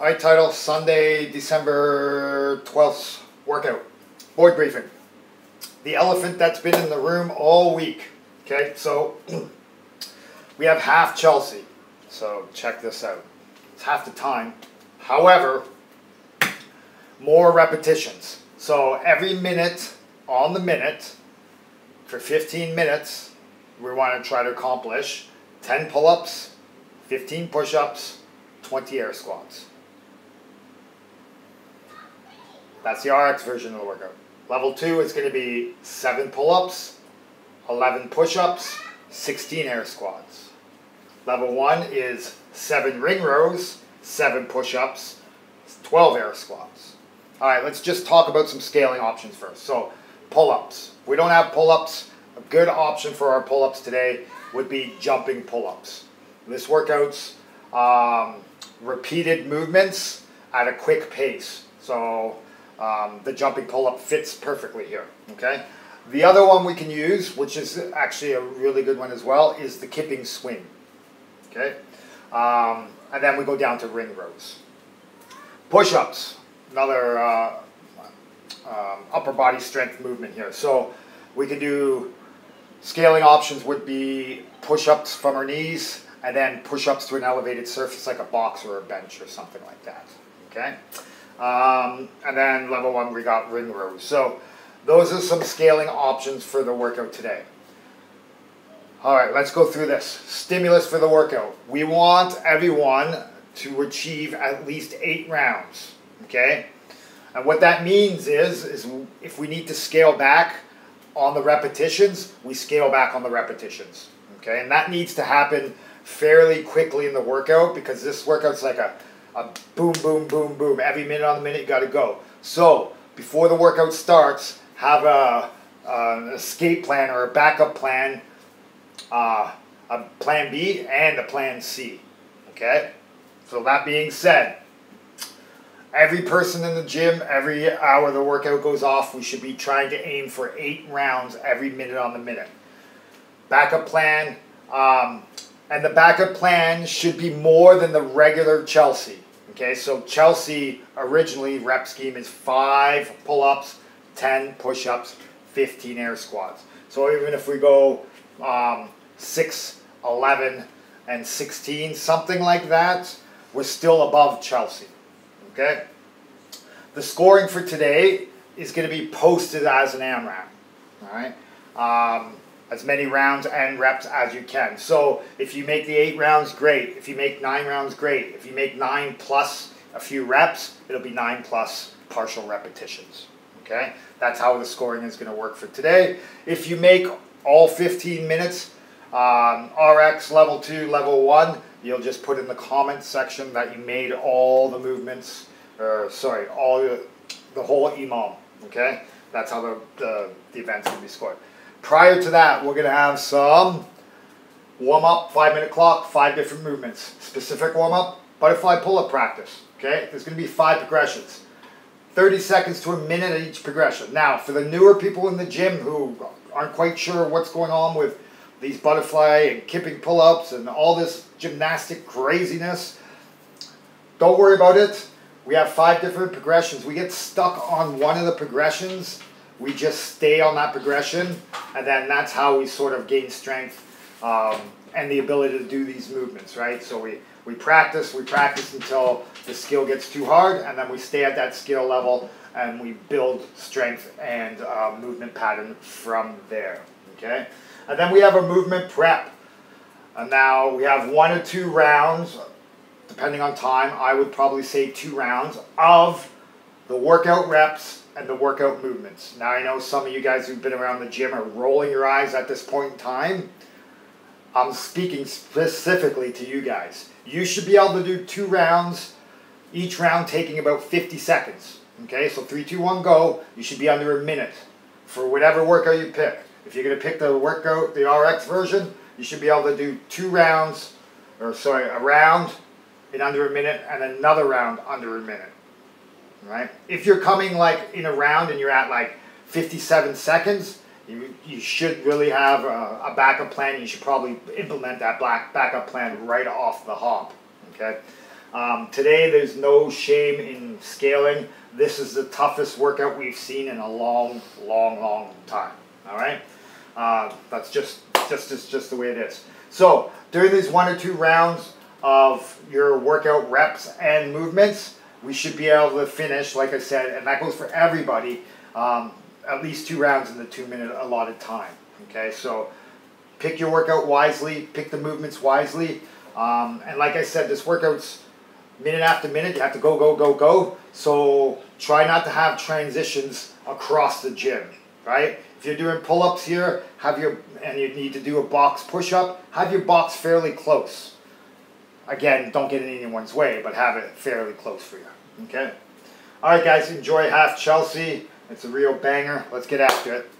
Right, title Sunday, December 12th workout. Board briefing. The elephant that's been in the room all week. Okay, so we have half Chelsea. So check this out. It's half the time. However, more repetitions. So every minute on the minute for 15 minutes, we want to try to accomplish 10 pull ups, 15 push ups, 20 air squats. That's the RX version of the workout. Level 2 is going to be 7 pull ups, 11 push ups, 16 air squats. Level 1 is 7 ring rows, 7 push ups, 12 air squats. All right, let's just talk about some scaling options first. So, pull ups. We don't have pull ups. A good option for our pull ups today would be jumping pull ups. This workout's um, repeated movements at a quick pace. So, um, the jumping pull-up fits perfectly here, okay? The other one we can use, which is actually a really good one as well, is the kipping swing, okay? Um, and then we go down to ring rows. Push-ups, another uh, um, upper body strength movement here. So we can do, scaling options would be push-ups from our knees, and then push-ups to an elevated surface like a box or a bench or something like that, okay? Um, and then level one, we got ring rows. So those are some scaling options for the workout today. All right, let's go through this. Stimulus for the workout. We want everyone to achieve at least eight rounds, okay? And what that means is, is if we need to scale back on the repetitions, we scale back on the repetitions, okay? And that needs to happen fairly quickly in the workout because this workout's like a a boom, boom, boom, boom. Every minute on the minute, you got to go. So before the workout starts, have a, escape plan or a backup plan, uh, a plan B and a plan C. Okay? So that being said, every person in the gym, every hour the workout goes off, we should be trying to aim for eight rounds every minute on the minute. Backup plan, um, and the backup plan should be more than the regular Chelsea. Okay, so Chelsea originally rep scheme is five pull ups, 10 push ups, 15 air squats. So even if we go um, 6, 11, and 16, something like that, we're still above Chelsea. Okay? The scoring for today is going to be posted as an AMRAP. All right? Um, as many rounds and reps as you can. So if you make the eight rounds, great. If you make nine rounds, great. If you make nine plus a few reps, it'll be nine plus partial repetitions. Okay, that's how the scoring is going to work for today. If you make all 15 minutes, um, RX level two, level one, you'll just put in the comments section that you made all the movements, or sorry, all the, the whole EMOM. Okay, that's how the, the, the event's to be scored. Prior to that, we're going to have some warm up, five minute clock, five different movements. Specific warm up, butterfly pull up practice. Okay, there's going to be five progressions. 30 seconds to a minute at each progression. Now, for the newer people in the gym who aren't quite sure what's going on with these butterfly and kipping pull ups and all this gymnastic craziness, don't worry about it. We have five different progressions. We get stuck on one of the progressions we just stay on that progression, and then that's how we sort of gain strength um, and the ability to do these movements, right? So we, we practice, we practice until the skill gets too hard, and then we stay at that skill level and we build strength and uh, movement pattern from there, okay? And then we have a movement prep. And now we have one or two rounds, depending on time, I would probably say two rounds of the workout reps and the workout movements. Now I know some of you guys who've been around the gym are rolling your eyes at this point in time. I'm speaking specifically to you guys. You should be able to do two rounds, each round taking about 50 seconds. Okay, so three, two, one, go. You should be under a minute for whatever workout you pick. If you're going to pick the workout, the RX version, you should be able to do two rounds, or sorry, a round in under a minute and another round under a minute right? If you're coming like in a round and you're at like 57 seconds, you, you should really have a, a backup plan. You should probably implement that black backup plan right off the hop, okay? Um, today, there's no shame in scaling. This is the toughest workout we've seen in a long, long, long time. All right, uh, that's just just just just the way it is. So during these one or two rounds of your workout reps and movements, we should be able to finish, like I said, and that goes for everybody. Um, at least two rounds in the two minute allotted time. Okay, so pick your workout wisely, pick the movements wisely. Um, and like I said, this workout's minute after minute, you have to go, go, go, go. So try not to have transitions across the gym, right? If you're doing pull-ups here, have your, and you need to do a box push-up, have your box fairly close. Again, don't get in anyone's way, but have it fairly close for you, okay? All right, guys, enjoy half Chelsea. It's a real banger. Let's get after it.